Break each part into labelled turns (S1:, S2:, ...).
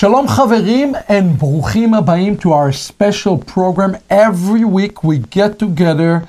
S1: Shalom Chaverim and Bruchim Haba'im to our special program. Every week we get together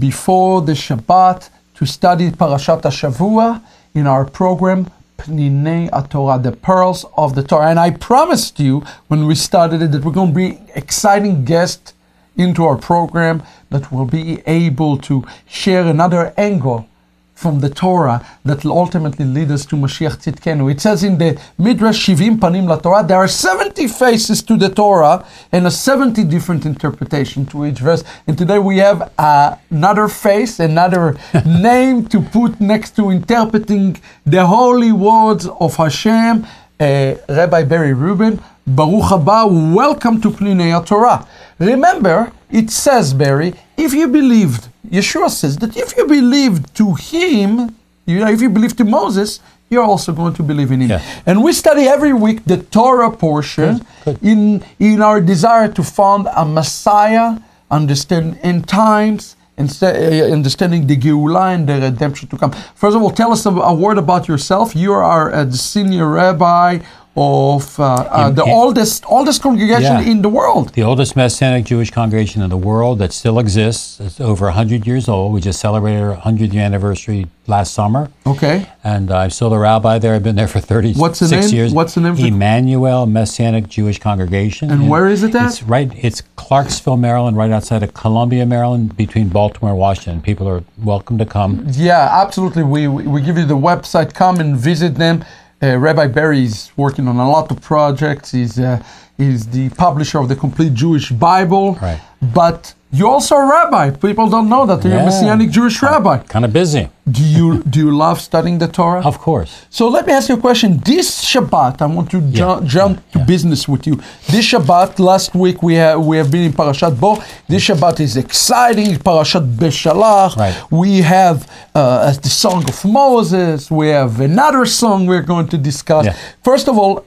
S1: before the Shabbat to study Parashat HaShavua in our program Pninei Torah, the pearls of the Torah. And I promised you when we started it that we're going to bring exciting guests into our program that will be able to share another angle from the Torah that will ultimately lead us to Mashiach Tzidkenu. It says in the Midrash Shivim Panim La Torah, there are 70 faces to the Torah and a 70 different interpretation to each verse. And today we have uh, another face, another name to put next to interpreting the holy words of Hashem, uh, Rabbi Barry Rubin. Baruch haba, welcome to Pninei Torah. Remember, it says, Barry, if you believed Yeshua says that if you believe to him, you know, if you believe to Moses, you're also going to believe in him. Yeah. And we study every week the Torah portion good, good. in in our desire to find a Messiah, understand in times, and uh, understanding the Geulah and the redemption to come. First of all, tell us a, a word about yourself. You are a senior rabbi of uh, uh, the oldest oldest congregation yeah. in the world.
S2: The oldest Messianic Jewish congregation in the world that still exists. It's over 100 years old. We just celebrated our 100th anniversary last summer.
S1: Okay.
S2: And uh, I'm still the rabbi there. I've been there for 36
S1: What's the name?
S2: years.
S1: What's the name?
S2: Emmanuel Messianic Jewish Congregation.
S1: And, and where is it at?
S2: It's right. It's Clarksville, Maryland, right outside of Columbia, Maryland, between Baltimore and Washington. People are welcome to come.
S1: Yeah, absolutely. We, we give you the website. Come and visit them. Uh, Rabbi Barry is working on a lot of projects. He's, uh, he's the publisher of the Complete Jewish Bible.
S2: Right.
S1: But you're also a rabbi. People don't know that you're a Messianic Jewish rabbi.
S2: Kind of busy.
S1: Do you do you love studying the Torah?
S2: Of course.
S1: So let me ask you a question. This Shabbat, I want to ju- jump yeah. to yeah. business with you. This Shabbat, last week we have we have been in Parashat Bo. This Shabbat is exciting. Parashat Beshalach.
S2: Right.
S1: We have uh, the song of Moses. We have another song we're going to discuss. First of all,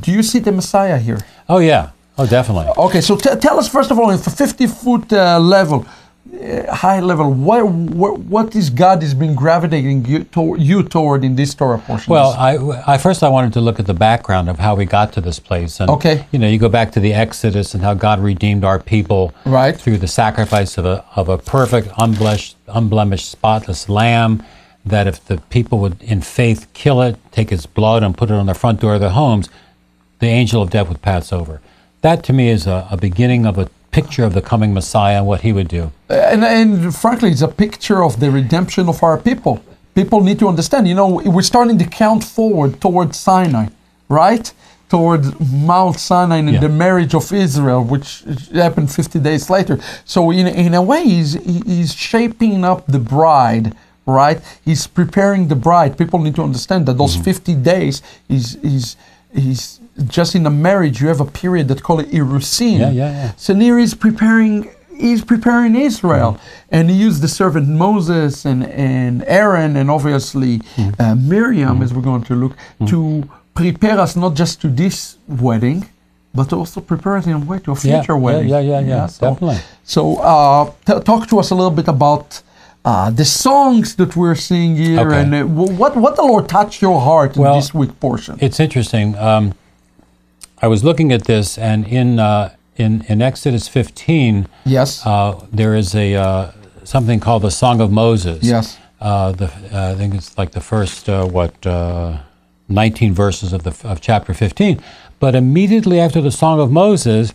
S1: do you see the Messiah here?
S2: Oh yeah. Oh, definitely.
S1: Okay, so t- tell us first of all, for 50 foot uh, level, uh, high level, what, what, what is God has been gravitating you, to, you toward in this Torah portion?
S2: Well, I, I first I wanted to look at the background of how we got to this place. And,
S1: okay.
S2: You know, you go back to the Exodus and how God redeemed our people
S1: right.
S2: through the sacrifice of a, of a perfect, unblemished, unblemished, spotless lamb. That if the people would, in faith, kill it, take its blood, and put it on the front door of their homes, the angel of death would pass over that to me is a, a beginning of a picture of the coming Messiah and what he would do.
S1: And, and frankly, it's a picture of the redemption of our people. People need to understand, you know, we're starting to count forward towards Sinai, right? Towards Mount Sinai and yeah. the marriage of Israel, which happened 50 days later. So, in, in a way, he's, he's shaping up the bride, right? He's preparing the bride. People need to understand that those mm-hmm. 50 days is, is, is just in a marriage, you have a period that call it Irusin.
S2: Yeah, yeah, yeah.
S1: So Nir is preparing he's preparing Israel. Mm-hmm. And he used the servant Moses and, and Aaron and obviously mm-hmm. uh, Miriam, mm-hmm. as we're going to look, mm-hmm. to prepare us not just to this wedding, but also prepare us in a way to a future
S2: yeah,
S1: wedding.
S2: Yeah, yeah, yeah, yeah, so, definitely.
S1: So uh, t- talk to us a little bit about uh, the songs that we're seeing here
S2: okay.
S1: and uh, what, what the Lord touched your heart
S2: well,
S1: in this week portion.
S2: It's interesting. Um, I was looking at this, and in uh, in in Exodus 15,
S1: yes,
S2: uh, there is a uh, something called the Song of Moses.
S1: Yes,
S2: uh, the I think it's like the first uh, what uh, 19 verses of the of chapter 15. But immediately after the Song of Moses,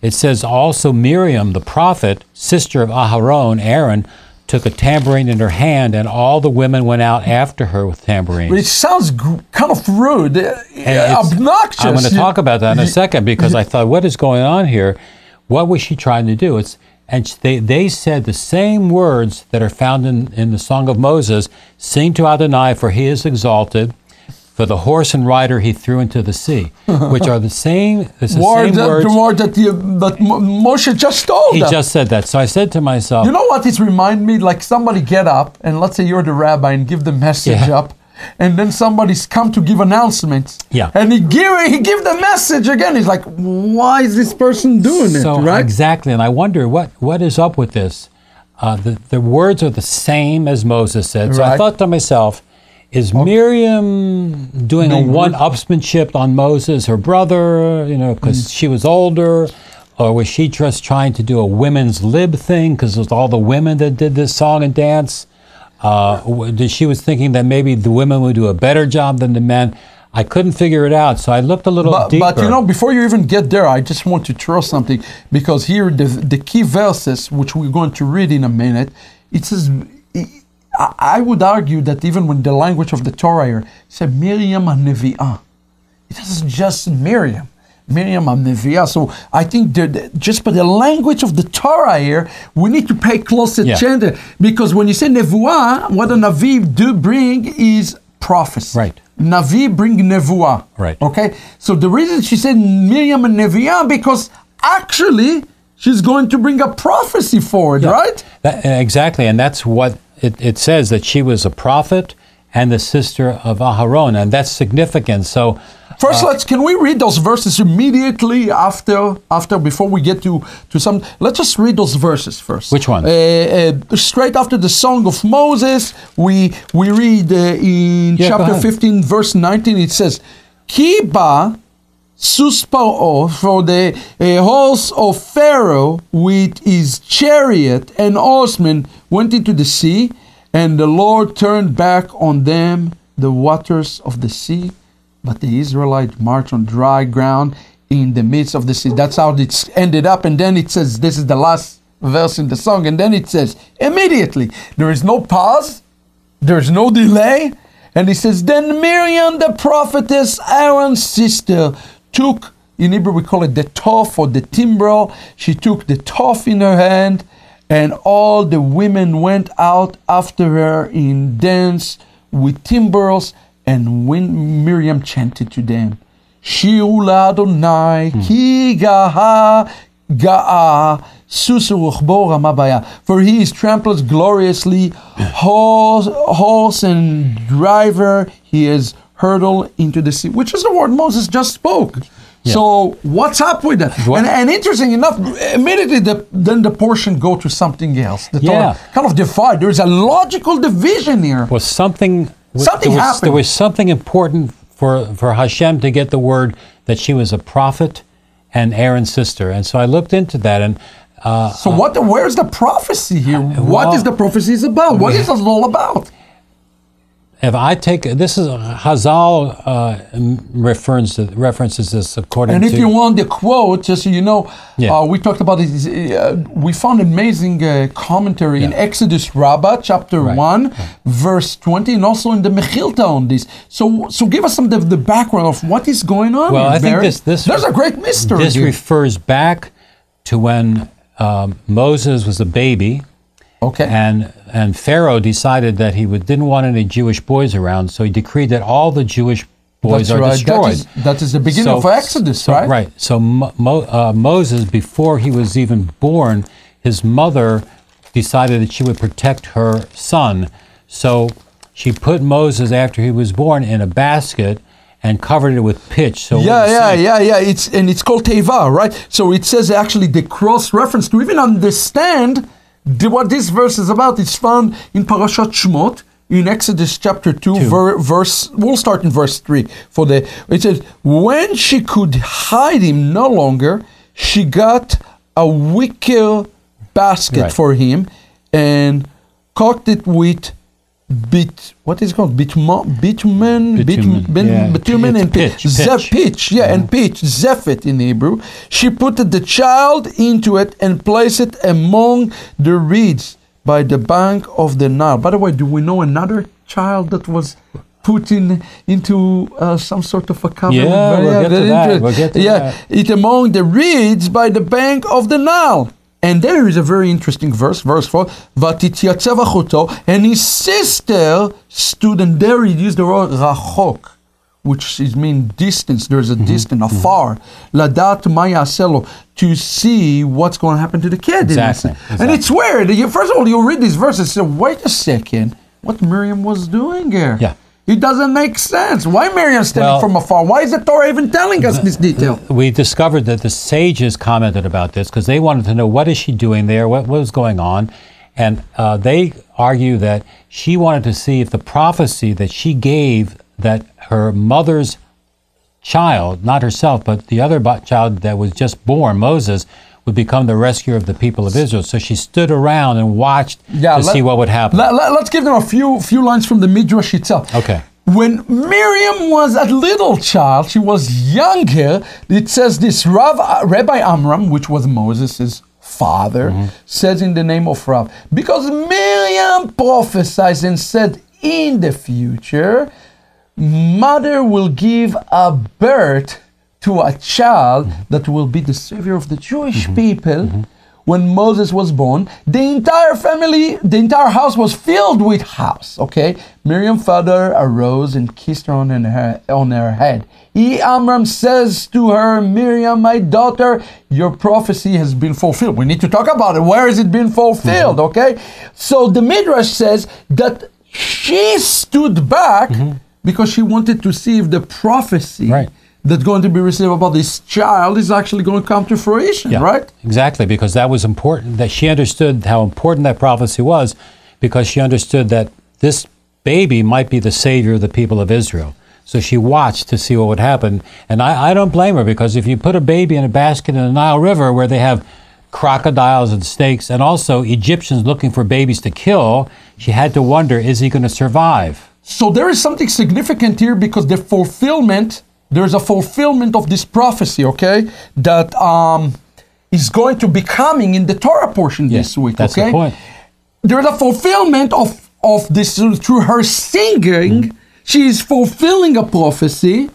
S2: it says also Miriam, the prophet, sister of Aharon, Aaron, took a tambourine in her hand, and all the women went out after her with tambourines.
S1: It sounds kind of rude, uh, obnoxious.
S2: I'm going to talk about that in a second because I thought, what is going on here? What was she trying to do? It's and they, they said the same words that are found in, in the Song of Moses Sing to Adonai, for he is exalted for the horse and rider he threw into the sea, which are the same, it's the
S1: word
S2: same
S1: that,
S2: words.
S1: The word that, you, that Moshe just told
S2: He just said that. So I said to myself,
S1: You know what it remind me? Like somebody get up, and let's say you're the rabbi and give the message
S2: Yeah.
S1: up, and then somebody's come to give announcements.
S2: Yeah.
S1: And he give he give the message again. He's like, why is this person doing
S2: so
S1: it? Right?
S2: Exactly. And I wonder what, what is up with this. Uh, the, the words are the same as Moses said. So I thought to myself, Is Miriam doing a one upsmanship on Moses, her brother, you know, because
S1: Mm.
S2: she was older? Or was she just trying to do a women's lib thing because it was all the women that did this song and dance? Uh, she was thinking that maybe the women would do a better job than the men? I couldn't figure it out, so I looked a little
S1: But,
S2: deeper.
S1: but you know, before you even get there, I just want to throw something because here the the key verses, which we're going to read in a minute, it says. I would argue that even when the language of the Torah here said Miriam HaNevi'ah, it isn't just Miriam. Miriam HaNevi'ah. So I think that just by the language of the Torah here, we need to pay close
S2: Yeah.
S1: attention because when you say Nevuah, what a Navi do bring is prophecy.
S2: Right.
S1: Navi bring Nevuah.
S2: Right.
S1: Okay. So the reason she said Miriam HaNevi'ah because actually she's going to bring a prophecy forward,
S2: Yeah.
S1: right?
S2: That, exactly, and that's what it, it says that she was a prophet and the sister of Aharon, and that's significant. So,
S1: First, let's can we read those verses immediately after after before we get to to some. Let's just read those verses first.
S2: Which one?
S1: Uh, uh, straight after the Song of Moses, we we read uh, in
S2: Yeah,
S1: chapter 15, verse 19. It says, "Kiba suspao for the uh, horse of Pharaoh with his chariot and horsemen went into the sea, and the Lord turned back on them the waters of the sea." But the Israelites marched on dry ground in the midst of the sea. That's how it ended up. And then it says, this is the last verse in the song. And then it says, immediately, there is no pause, there is no delay. And he says, then Miriam, the prophetess, Aaron's sister, took, in Hebrew we call it the tof or the timbrel. She took the tof in her hand, and all the women went out after her in dance with timbrels. And when Miriam chanted to them, Shiru Adonai, hmm. ki gaha ga'a, susu ruchbo ramabaya. For he is trampled gloriously, horse, horse and driver, he is hurtled into the sea, which is the word Moses just spoke. So what's up with that?
S2: What-
S1: And, and interesting enough, immediately the, then the portion go to something else. The
S2: Yeah.
S1: kind of divide. There's a logical division here.
S2: was something
S1: Something
S2: there was,
S1: happened.
S2: There was something important for for Hashem to get the word that she was a prophet and Aaron's sister, and so I looked into that, and uh,
S1: So what? The, where's the prophecy here? what
S2: well-
S1: is the prophecy is about? What is this all about?
S2: If I take this is Hazal uh, references references this according to
S1: And if
S2: to
S1: you want the quote, just so you know,
S2: Yeah.
S1: uh, we talked about this. Uh, we found amazing uh, commentary in Exodus Rabbah, chapter
S2: Right,
S1: one, verse twenty, and also in the Mechilta on this. So, so give us some of the background of what is going on.
S2: Well, I think this- this-
S1: there's a great mystery.
S2: this
S1: here.
S2: refers back to when um, Moses was a baby.
S1: Okay.
S2: and and Pharaoh decided that he would, didn't want any Jewish boys around, so he decreed that all the Jewish boys
S1: That's
S2: are
S1: right.
S2: destroyed.
S1: That is, that is the beginning
S2: So-
S1: of Exodus,
S2: so-
S1: right?
S2: Right. So Mo, uh, Moses, before he was even born, his mother decided that she would protect her son. So she put Moses after he was born in a basket and covered it with pitch. So
S1: Yeah, yeah, yeah, yeah. It's and it's called teva, right? So it says actually the cross reference to even understand the, what this verse is about. It's found in Parashat Shmot in Exodus chapter two,
S2: Two.
S1: Ver, verse. We'll start in verse three. For the it says when she could hide him no longer, she got a wicker basket
S2: Right.
S1: for him and cocked it with bit what is it called bitumen bitumen
S2: Bitumen,
S1: bitumen,
S2: yeah.
S1: bitumen and pitch,
S2: pitch,
S1: Ze-
S2: pitch.
S1: yeah and pitch zefet in Hebrew she put the child into it and placed it among the reeds by the bank of the Nile by the way do we know another child that was put in into uh, some sort of a covenant
S2: Yeah, we'll get to that, we'll get to
S1: yeah
S2: that.
S1: it among the reeds by the bank of the Nile. And there is a very interesting verse, verse 4. Vatityatzeva achuto, and his sister stood, and there he used the word rachok, which is mean distance. There's
S2: Mm-hmm.
S1: a distance, afar. Ladat mayaselo, to see what's going to happen to the kid. in
S2: Exactly.
S1: And
S2: exactly.
S1: it's weird. You, first of all, you read these verses and say, wait a second, what Miriam was doing here?
S2: Yeah.
S1: It doesn't make sense. Why Miriam standing
S2: Well-
S1: from afar? Why is the Torah even telling us this detail?
S2: we discovered that the sages commented about this because they wanted to know what is she doing there, what, what was going on, And uh, they argue that she wanted to see if the prophecy that she gave that her mother's child, not herself, but the other child that was just born, Moses, would become the rescuer of the people of Israel. So she stood around and watched
S1: Yeah,
S2: to
S1: let-
S2: see what would happen.
S1: Let, us give them a few few lines from the Midrash itself.
S2: Okay.
S1: When Miriam was a little child, she was younger. It says this Rav, Rabbi Amram, which was Moses' father,
S2: Mm-hmm.
S1: says in the name of Rav, because Miriam prophesied and said, in the future, mother will give a birth to a child that will be the savior of the Jewish mm-hmm. people. Mm-hmm. When Moses was born, the entire family, the entire house was filled with house. Okay, Miriam's father arose and kissed her on her on her head. He Amram says to her, Miriam, my daughter, your prophecy has been fulfilled. We need to talk about it. Where has it been fulfilled? Mm-hmm. Okay, so the midrash says that she stood back because she wanted to see if the prophecy
S2: Right.
S1: That's going to be received about this child is actually going to come to fruition,
S2: Yeah,
S1: right?
S2: Exactly, because that was important. That she understood how important that prophecy was, because she understood that this baby might be the savior of the people of Israel. So she watched to see what would happen, and I, I don't blame her because if you put a baby in a basket in the Nile River where they have crocodiles and snakes, and also Egyptians looking for babies to kill, she had to wonder: Is he going to survive?
S1: So there is something significant here because the fulfillment, there's a fulfillment of this prophecy, okay, that um, is going to be coming in the Torah portion this week,
S2: That's
S1: okay?
S2: the point.
S1: There's a fulfillment of, of this through her singing. She is fulfilling a prophecy.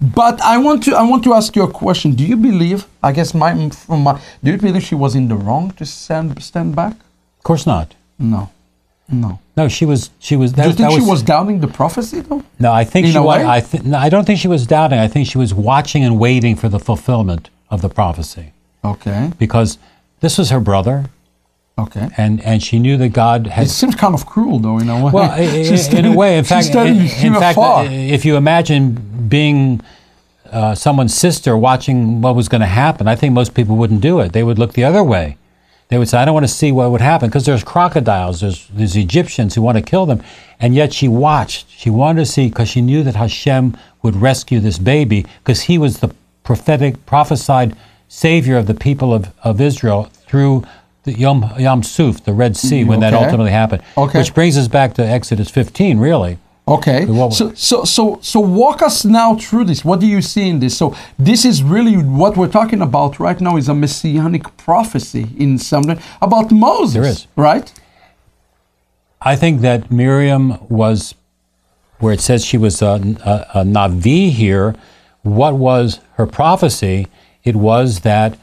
S1: But I want to I want to ask you a question. Do you believe? I guess my from my do you believe she was in the wrong to stand stand back?
S2: Of course not.
S1: No, no.
S2: No, she was. She was. That,
S1: Do you think
S2: that
S1: she was doubting the prophecy though?
S2: No, I think
S1: In
S2: she was. I th- no, I don't think she was doubting. I think she was watching and waiting for the fulfillment of the prophecy
S1: Okay.
S2: because this was her brother,
S1: Okay.
S2: and and she knew that God had.
S1: It seems kind of cruel, though, in a way.
S2: well, i- i-
S1: She's
S2: in a way, in fact, in, in fact,
S1: afar.
S2: if you imagine being uh, someone's sister watching what was going to happen, I think most people wouldn't do it. They would look the other way. They would say, "I don't want to see what would happen," because there's crocodiles, there's there's Egyptians who want to kill them, and yet she watched. She wanted to see because she knew that Hashem would rescue this baby because he was the prophetic, prophesied savior of the people of, of Israel through the Yam, Yam Suf, the Red Sea, when that ultimately happened.
S1: Okay.
S2: Which brings us back to Exodus 15, really.
S1: Okay. So, so, so, so walk us now through this. What do you see in this? So, this is really what we're talking about right now is a messianic prophecy in something about Moses.
S2: There is.
S1: Right?
S2: I think that Miriam was, where it says she was a, a, a Navi here, what was her prophecy? It was that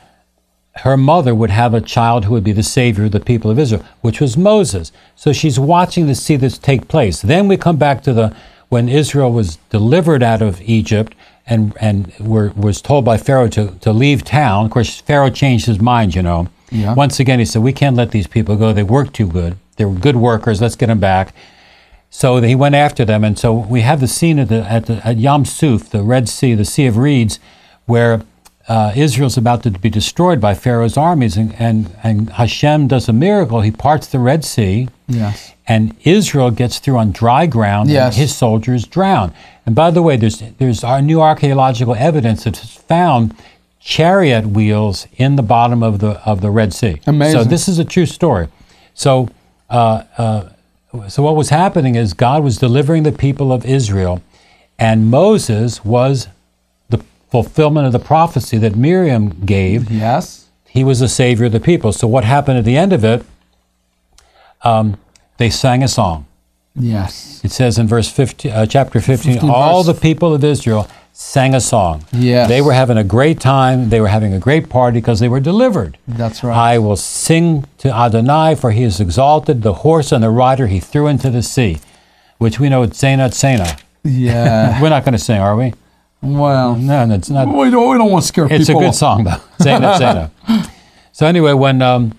S2: her mother would have a child who would be the savior of the people of Israel, which was Moses. So she's watching to see this take place. Then we come back to the when Israel was delivered out of Egypt and and were, was told by Pharaoh to, to leave town. Of course, Pharaoh changed his mind, you know.
S1: Yeah.
S2: Once again, he said, "We can't let these people go. They work too good. They were good workers. Let's get them back." So he went after them, and so we have the scene at the at, the, at Yam Suf, the Red Sea, the Sea of Reeds, where uh, Israel's about to be destroyed by Pharaoh's armies, and, and and Hashem does a miracle. He parts the Red Sea,
S1: Yes.
S2: and Israel gets through on dry ground,
S1: Yes.
S2: and his soldiers drown. And by the way, there's there's our new archaeological evidence that's found chariot wheels in the bottom of the of the Red Sea.
S1: Amazing.
S2: So this is a true story. So. Uh, uh, so what was happening is God was delivering the people of Israel, and Moses was fulfillment of the prophecy that Miriam gave.
S1: Yes.
S2: He was the savior of the people. So what happened at the end of it? Um, they sang a song.
S1: Yes.
S2: It says in verse 15, uh, chapter 15,
S1: 15
S2: all
S1: verse.
S2: the people of Israel sang a song.
S1: Yes.
S2: They were having a great time. They were having a great party because they were delivered.
S1: That's right.
S2: I will sing to Adonai, for he is exalted. The horse and the rider he threw into the sea, which we know it's Zena Tsena.
S1: Yeah.
S2: We're not going to sing, are we?
S1: Well,
S2: No, no, it's not.
S1: we don't, we don't want to scare
S2: It's a
S1: people.
S2: good song, though. Zena Tsena. So anyway, when um,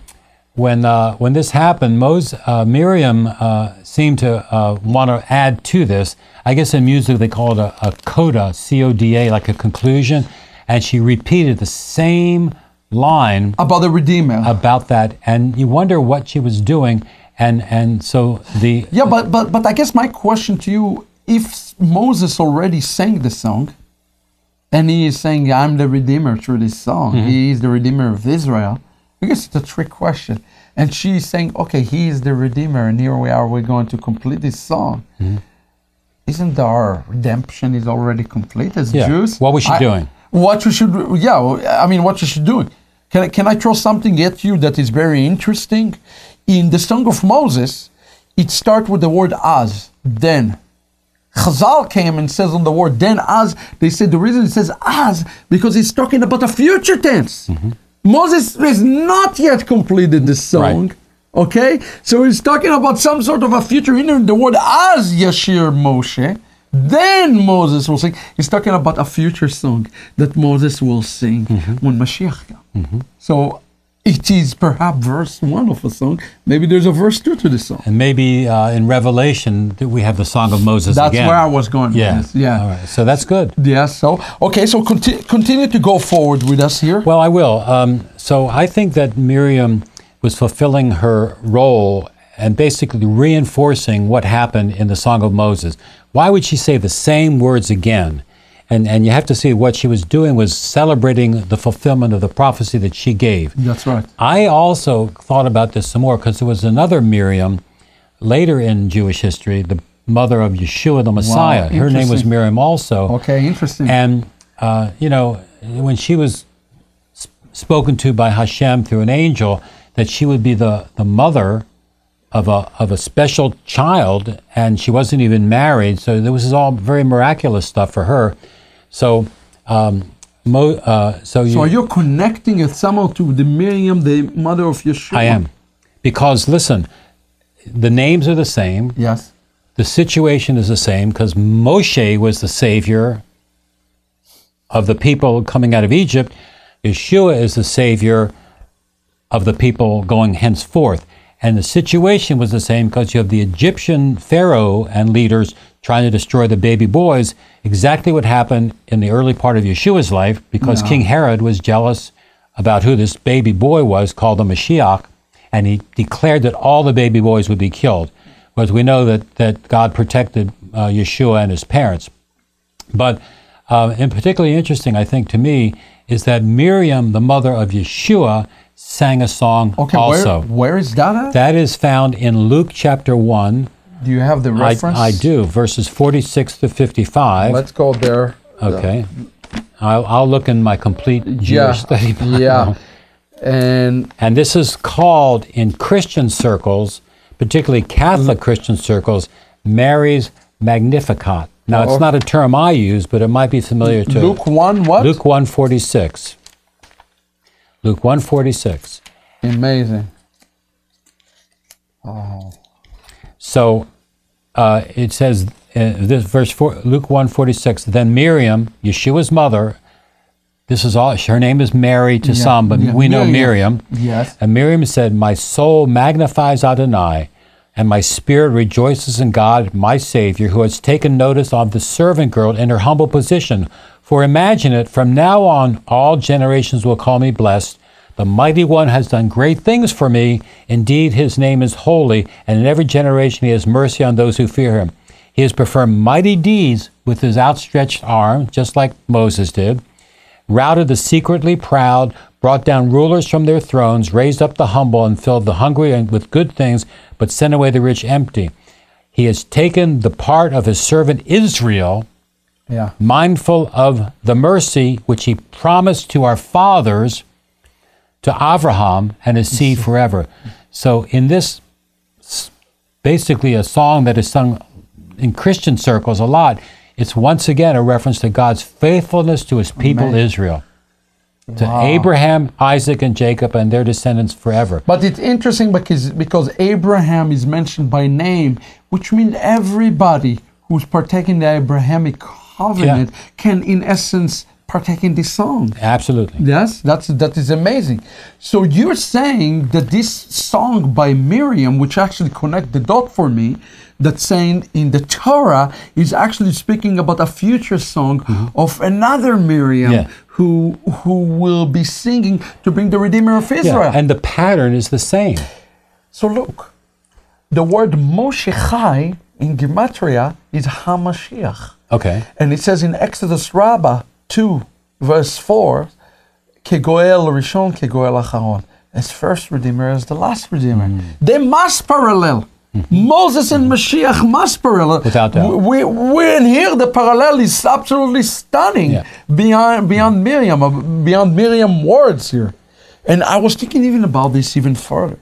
S2: when uh, when this happened, Mos, uh, Miriam uh, seemed to uh, want to add to this. I guess in music they call it a, a coda, C-O-D-A, like a conclusion, and she repeated the same line
S1: About the Redeemer.
S2: about that, and you wonder what she was doing. And and so the
S1: yeah, but, but but I guess my question to you: If Moses already sang the song, and he is saying, "I'm the Redeemer" through this song,
S2: Mm-hmm.
S1: he is the Redeemer of Israel. I guess it's a trick question. And she's saying, "Okay, he is the Redeemer, and here we are. We're going to complete this song."
S2: Mm-hmm.
S1: Isn't our redemption is already complete as
S2: Yeah.
S1: Jews?
S2: What was she
S1: I-
S2: doing?
S1: What we should, yeah. I mean, what was she doing? Can I, can I throw something at you that is very interesting? In the Song of Moses, it starts with the word az, then. Chazal came and says on the word then az, they said the reason it says az, because he's talking about a future tense.
S2: Mm-hmm.
S1: Moses has not yet completed the song.
S2: Right.
S1: Okay? So he's talking about some sort of a future. In the word Az Yashir Moshe, then Moses will sing. He's talking about a future song that Moses will sing
S2: Mm-hmm.
S1: when Mashiach comes. So it is perhaps verse one of a song. Maybe there's a verse two to the song.
S2: and maybe uh, in Revelation we have the Song of Moses
S1: That's
S2: again.
S1: where I was going.
S2: Yeah.
S1: this. Yeah.
S2: All right. So that's good.
S1: Yeah. So okay. So conti- continue to go forward with us here.
S2: Well, I will. Um, so I think that Miriam was fulfilling her role and basically reinforcing what happened in the Song of Moses. Why would she say the same words again? And, and you have to see what she was doing was celebrating the fulfillment of the prophecy that she gave.
S1: That's right.
S2: I also thought about this some more because there was another Miriam later in Jewish history, the mother of Yeshua the Messiah. Her name was. Miriam also.
S1: Okay. Interesting.
S2: And, uh, you know, when she was sp- spoken to by Hashem through an angel, that she would be the, the mother of a, of a special child, and she wasn't even married. So this was all very miraculous stuff for her. So, um, Mo, uh, so, you,
S1: so are you connecting it somehow to the Miriam, the mother of Yeshua?
S2: I am. Because listen, the names are the same.
S1: Yes.
S2: The situation is the same because Moshe was the savior of the people coming out of Egypt. Yeshua is the savior of the people going henceforth. And the situation was the same because you have the Egyptian Pharaoh and leaders trying to destroy the baby boys. Exactly what happened in the early part of Yeshua's life because King Herod was jealous about who this baby boy was called the Mashiach. And he declared that all the baby boys would be killed. Because we know that, that God protected uh, Yeshua and his parents. But uh, and particularly interesting, I think, to me, is that Miriam, the mother of Yeshua, sang a song
S1: Okay.
S2: also.
S1: Where, where is that at?
S2: That is found in Luke chapter 1.
S1: Do you have the
S2: I,
S1: reference?
S2: I do, verses 46 to 55.
S1: Let's go there.
S2: okay. I'll, I'll look in my complete Jewish
S1: Yeah.
S2: study Bible.
S1: Yeah. And
S2: And this is called in Christian circles, particularly Catholic mm. Christian circles, Mary's Magnificat. Now,
S1: Oh.
S2: it's not a term I use, but it might be familiar to
S1: Luke 1, what?
S2: Luke 146. Luke 146.
S1: Amazing. Oh.
S2: So uh, it says, uh, this verse four, Luke 146, then Miriam, Yeshua's mother, this is all, her name is Mary to
S1: Yeah,
S2: some, but
S1: yeah,
S2: we know
S1: Miriam.
S2: Miriam.
S1: Yes.
S2: And Miriam said, My soul magnifies Adonai, and my spirit rejoices in God, my Savior, who has taken notice of the servant girl in her humble position. For imagine it, from now on, all generations will call me blessed. The mighty one has done great things for me. Indeed, his name is holy, and in every generation he has mercy on those who fear him. He has performed mighty deeds with his outstretched arm, just like Moses did routed the secretly proud, brought down rulers from their thrones, raised up the humble, and filled the hungry with good things, but sent away the rich empty. He has taken the part of his servant Israel,
S1: Yeah.
S2: mindful of the mercy which he promised to our fathers, to Abraham and his seed forever. So, in this, basically a song that is sung in Christian circles a lot, it's once again a reference to God's faithfulness to his people
S1: Amen.
S2: Israel, to Abraham, Isaac, and Jacob and their descendants forever.
S1: But it's interesting because because Abraham is mentioned by name, which means everybody who's partaking the Abrahamic covenant can, in essence, partaking this song.
S2: Absolutely.
S1: Yes, that's that is amazing. So you're saying that this song by Miriam, which actually connect the dot for me, that's saying in the Torah is actually speaking about a future song mm-hmm. of another Miriam
S2: Yeah.
S1: who who will be singing to bring the Redeemer of Israel.
S2: Yeah, and the pattern is the same.
S1: so look, the word Moshe Chai in Gematria is Hamashiach.
S2: Okay.
S1: And it says in Exodus Rabbah 2, verse 4, Kegoel Rishon, Kegoel Acharon. As first Redeemer, as the last Redeemer.
S2: Mm.
S1: They must parallel. Moses and Mashiach must parallel.
S2: Without doubt.
S1: We, we, and here the parallel is absolutely stunning
S2: Yeah.
S1: beyond, beyond Miriam, uh, beyond Miriam words here. And I was thinking even about this even further.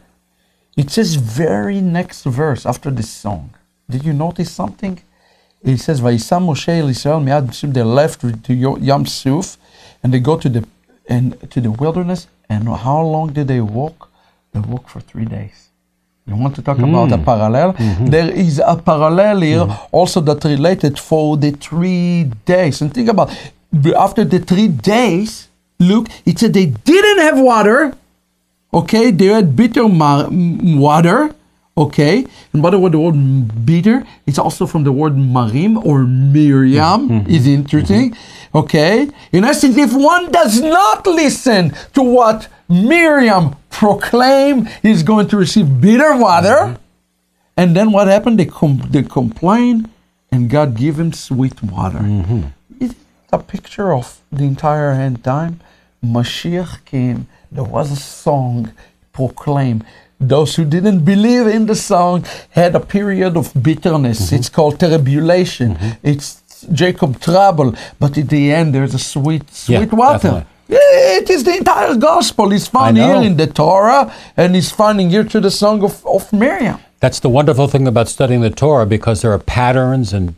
S1: It says very next verse after this song. Did you notice something? It says, "Vayisam Moshe el Yisrael miad b'sim." They left to Yam Suf, and they go to the and to the wilderness. And how long did they walk? They walk for three days. You want to talk about a hmm. parallel? Mm-hmm. There is a parallel here mm-hmm. also that related for the three days. And think about after the three days. Look, it said they didn't have water. Okay, they had bitter ma- water. Okay, and by the way, the word bitter is also from the word marim or Miriam. Mm-hmm. Is interesting. Mm-hmm. Okay, in essence, if one does not listen to what Miriam proclaimed, he's going to receive bitter water. Mm-hmm. And then what happened? They com- they complain, and God give him sweet water. It's a picture of the entire end time. Mashiach came. There was a song proclaimed. Those who didn't believe in the song had a period of bitterness. Mm-hmm. It's called tribulation. Mm-hmm. It's Jacob trouble. But at the end, there's a sweet,
S2: Yeah,
S1: sweet water.
S2: definitely.
S1: It is the entire gospel. It's found here in the Torah, and it's finding here to the song of, of Miriam.
S2: That's the wonderful thing about studying the Torah because there are patterns and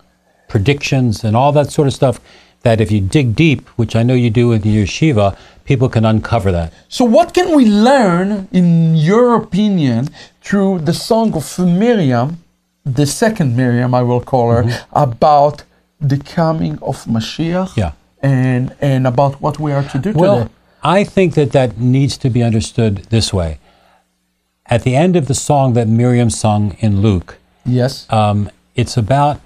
S2: predictions and all that sort of stuff that if you dig deep, which I know you do in your yeshiva, people can uncover that.
S1: So, what can we learn, in your opinion, through the song of Miriam, the second Miriam, I will call her, about the coming of Mashiach
S2: Yeah.
S1: and, and about what we are to do
S2: Well,
S1: today?
S2: I think that that needs to be understood this way. At the end of the song that Miriam sung in Luke,
S1: Yes.
S2: um, it's about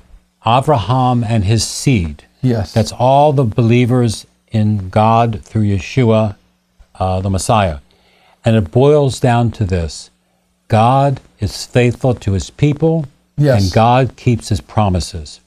S2: Abraham and his seed.
S1: Yes.
S2: That's all the believers in God through Yeshua, uh, the Messiah. And it boils down to this God is faithful to his people,
S1: Yes.
S2: and God keeps his promises.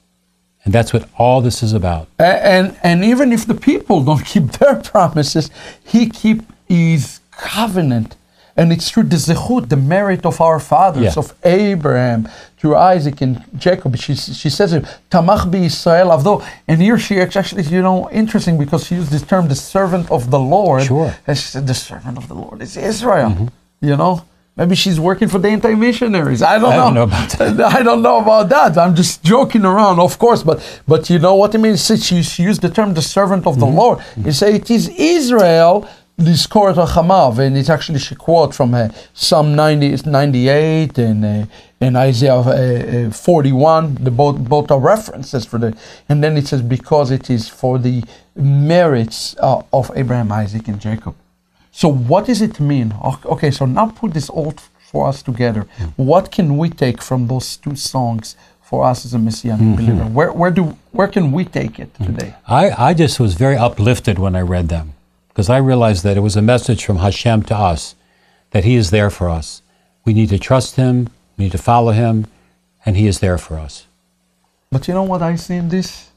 S2: And that's what all this is about.
S1: A- and and even if the people don't keep their promises, he keep his covenant. And it's through the zechut, the merit of our fathers,
S2: Yeah.
S1: of Abraham, through Isaac and Jacob. She, she says it, Tamach bi Israel avdo. And here she actually, you know, interesting because she used this term, the servant of the Lord.
S2: Sure.
S1: And she said, the servant of the Lord is Israel. You know? Maybe she's working for the anti-missionaries. I don't
S2: I
S1: know.
S2: don't know about that.
S1: I don't know about that. I'm just joking around, of course, but but you know what I mean. She, she she used the term the servant of the Lord. You say it is Israel, this Korat Hamav, and it's actually she quote from uh, Psalm 90, 98 and uh, and Isaiah uh, uh, 41. The both both are references for the, and then it says because it is for the merits uh, of Abraham, Isaac, and Jacob. So what does it mean? Okay, so now put this all for us together. What can we take from those two songs for us as a messianic believer? Where where do where can we take it today?
S2: I, I just was very uplifted when I read them because I realized that it was a message from Hashem to us that He is there for us. We need to trust Him, we need to follow Him, and He is there for us.
S1: But you know what I see in this?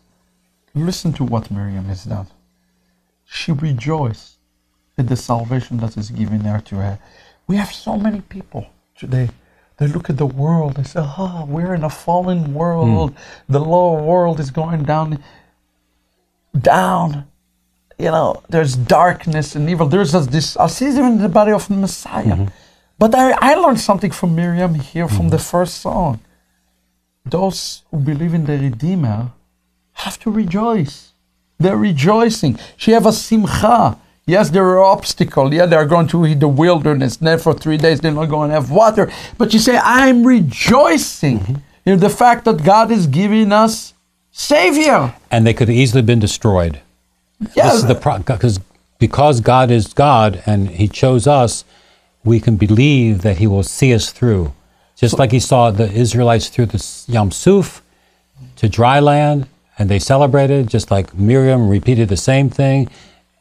S1: Listen to what Miriam has done. She rejoiced at the salvation that is given there to her. We have so many people today. They look at the world. They say, "Oh, we're in a fallen world. Hmm. The lower world is going down, down. You know, there's darkness and evil. There's this- this. I see even in the body of the Messiah. Mm-hmm. But I, I learned something from Miriam here from the mm-hmm. first song those who believe in the Redeemer have to rejoice. They're rejoicing. She have a simcha. Yes, there are obstacles. Yeah, they're going to the wilderness. Then for three days they're not going to have water. But you say, I'm rejoicing mm-hmm. in the fact that God is giving us Savior.
S2: And they could have easily been destroyed.
S1: Yeah,
S2: This is the because because God is God and He chose us, we can believe that He will see us through, just like He saw the Israelites through the Yam Suf to dry land, and they celebrated. Just like Miriam repeated the same thing.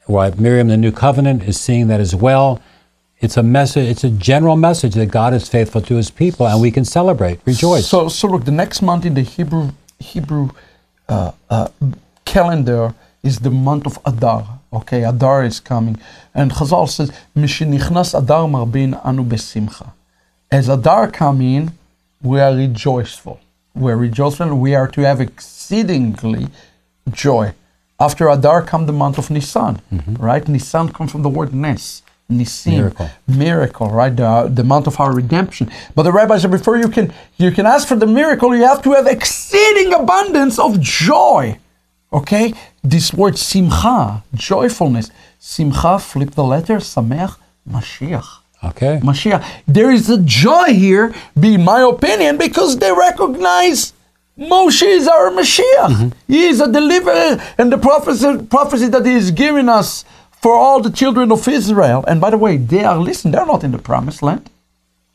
S2: Why Miriam, the New Covenant, is seeing that as well. It's a message. It's a general message that God is faithful to His people, and we can celebrate, rejoice.
S1: So, so look, the next month in the Hebrew Hebrew uh, uh, calendar is the month of Adar. Okay, Adar is coming, and Chazal says, "Mishenichnas Adar marbin anu besimcha." As Adar come in, we are rejoiceful. We are rejoiceful. We are to have exceedingly joy. After Adar come the month of Nisan, mm-hmm. right? Nisan comes from the word Nes, Nisim,
S2: Miracle.
S1: miracle, right? The, the month of our redemption. But the rabbi said before you can you can ask for the miracle, you have to have exceeding abundance of joy. Okay? This word simcha, joyfulness. Simcha, flip the letter, samech, Mashiach.
S2: okay.
S1: Mashiach. There is a joy here, be my opinion, because they recognize Moshe is our Mashiach. Mm-hmm. He is a deliverer, and the prophecy, prophecy that he is giving us for all the children of Israel. And by the way, they are listen, they're not in the promised land.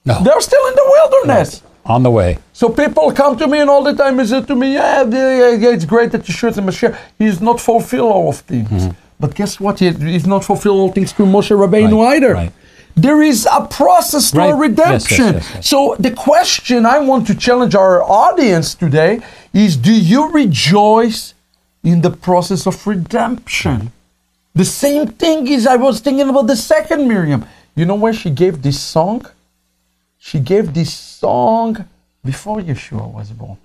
S2: No,
S1: They're still in the wilderness.
S2: On the way.
S1: So people come to me and all the time they say to me, yeah, yeah, it's great that Yeshua the Mashiach. He's not fulfill all of things. Mm-hmm. But guess what? He, he's not fulfill all things through Moshe Rabbeinu
S2: Right,
S1: either.
S2: right.
S1: There is a process to
S2: Right.
S1: our
S2: Yes, yes,
S1: redemption.
S2: yes.
S1: So the question I want to challenge our audience today is do you rejoice in the process of redemption? Mm-hmm. The same thing is I was thinking about the second Miriam. You know where she gave this song? She gave this song before Yeshua was born.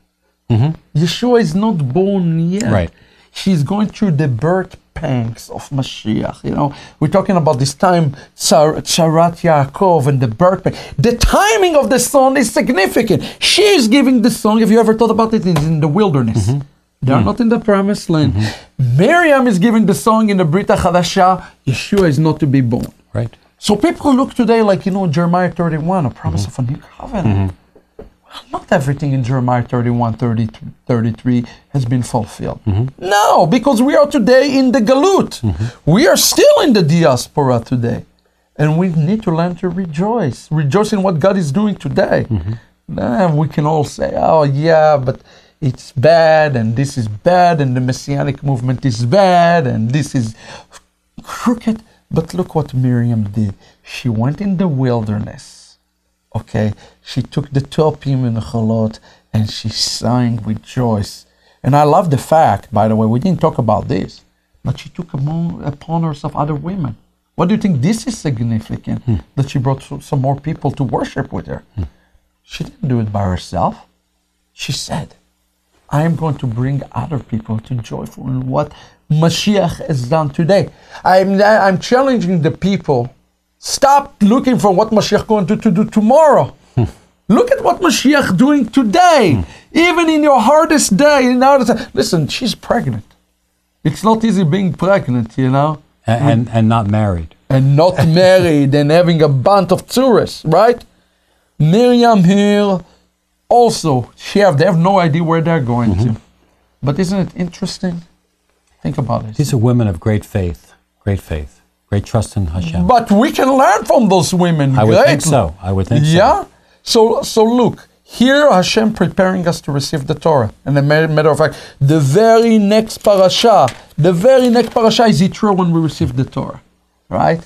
S1: Mm-hmm. Yeshua is not born yet.
S2: Right.
S1: She's going through the birth pangs of Mashiach. You know, we're talking about this time, Tsar- Tsarat Yaakov and the birth pang. The timing of the song is significant. She is giving the song, if you ever thought about it, it's in the wilderness. Mm-hmm. They're mm-hmm. not in the promised land. Miriam is giving the song in the Brit Hadasha. Yeshua is not to be born.
S2: Right.
S1: So people look today like, you know, Jeremiah 31, a promise mm-hmm. of a new covenant. Mm-hmm. Well, not everything in Jeremiah 31, 30, 33 has been fulfilled. Mm-hmm. No, because we are today in the Galut. We are still in the diaspora today. And we need to learn to rejoice. Rejoice in what God is doing today. Then we can all say, oh, yeah, but it's bad, and this is bad, and the Messianic movement is bad, and this is crooked. But look what Miriam did. She went in the wilderness. Okay, she took the topim and the chalot and she sang with joy. And I love the fact, by the way, we didn't talk about this, but she took among, upon herself other women. What do you think this is significant? Hmm. That she brought some more people to worship with her. Hmm. She didn't do it by herself. She said, I am going to bring other people to joyful in what Mashiach has done today. I'm, I'm challenging the people. Stop looking for what Mashiach going to, to do tomorrow. Hmm. Look at what Mashiach doing today. Hmm. Even in your hardest day, in hardest, listen, she's pregnant. It's not easy being pregnant, you know,
S2: And, and, and not married.
S1: and not married and having a bunch of tourists, right? Miriam here, also, she have, they have no idea where they're going to. Mm-hmm. But isn't it interesting? Think about it.
S2: These are women of great faith, great faith, great trust in Hashem.
S1: But we can learn from those women.
S2: I would think so. I would think so.
S1: Yeah. So so look, here Hashem preparing us to receive the Torah. And a matter of fact, the very next parasha, the very next parasha is Yitro when we receive the Torah. Right?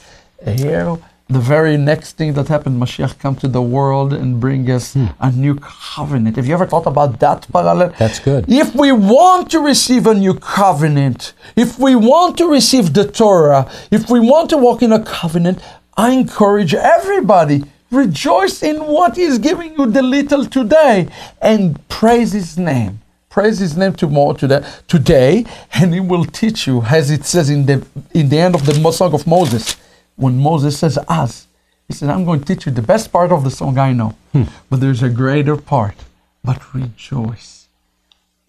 S1: Here, the very next thing that happened, Mashiach come to the world and bring us a new covenant. Have you ever thought about that parallel?
S2: Hmm. That's good.
S1: If we want to receive a new covenant, if we want to receive the Torah, if we want to walk in a covenant, I encourage everybody rejoice in what He's giving you the little today and praise His name. Praise His name tomorrow, today, today, and He will teach you, as it says in the in the end of the song of Moses, when Moses says us, he said, "I'm going to teach you the best part of the song I know, hmm. but there's a greater part. But rejoice."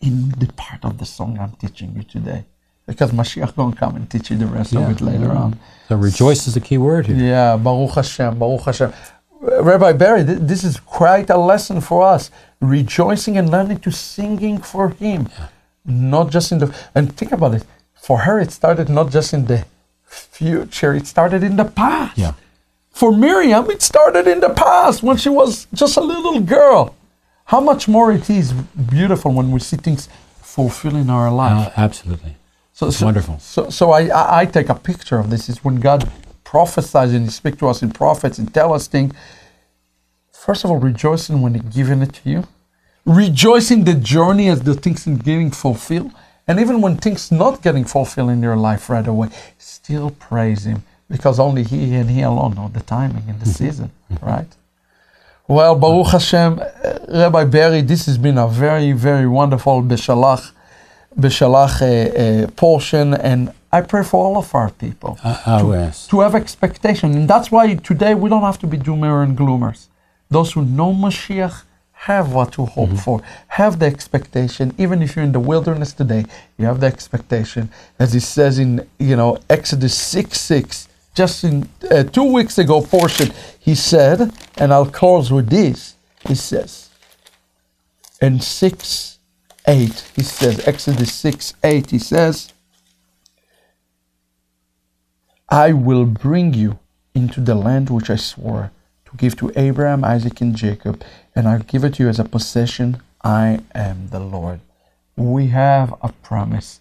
S1: in the part of the song I'm teaching you today. Because Mashiach going to come and teach you the rest of it later on.
S2: So rejoice is the key word here.
S1: Yeah, Baruch Hashem, Baruch Hashem. Rabbi Barry, th- this is quite a lesson for us. Rejoicing and learning to singing for Him. Not just in the, and think about it. For her, it started not just in the future, it started in the past.
S2: Yeah.
S1: For Miriam, it started in the past when she was just a little girl. How much more it is beautiful when we see things fulfilling our life.
S2: Uh, absolutely.
S1: So,
S2: It's
S1: so-
S2: wonderful.
S1: So, so I, I, take a picture of this. Is when God prophesies and He speaks to us in prophets and tell us things. First of all, rejoicing when He given it to you, rejoicing the journey as the things are giving fulfilled, and even when things not getting fulfilled in your life right away, still praise Him because only He and He alone know the timing and the season, right? Well, Baruch Hashem, uh, Rabbi Berry, this has been a very, very wonderful Beshalach, Beshalach uh, uh, portion, and I pray for all of our people
S2: Uh, oh, yes.
S1: to have expectation. And that's why today we don't have to be doomer and gloomers. Those who know Mashiach have what to hope for, have the expectation. Even if you're in the wilderness today, you have the expectation. As it says in, you know, Exodus 6 6, just in uh, two weeks ago portion, he said, and I'll close with this, he says, in 6 8, he says, Exodus 6 8, he says, I will bring you into the land which I swore to give to Abraham, Isaac, and Jacob, and I'll give it to you as a possession. I am the Lord. We have a promise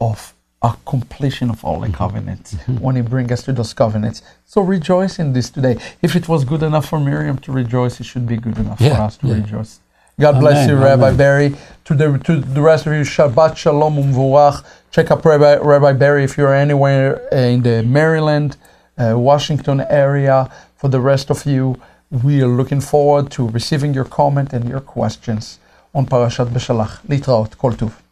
S1: of a completion of all the covenants when He brings us to those covenants. So rejoice in this today. If it was good enough for Miriam to rejoice, it should be good enough for us to
S2: yeah.
S1: rejoice. God bless
S2: Amen,
S1: you, Rabbi
S2: amen.
S1: Berry. To the to the rest of you, Shabbat Shalom Umevorach. Check up Rabbi, Rabbi Berry if you're anywhere uh, in the Maryland, uh, Washington area. For the rest of you, we are looking forward to receiving your comment and your questions on Parashat Beshalach. Litraot, Kol Tuv.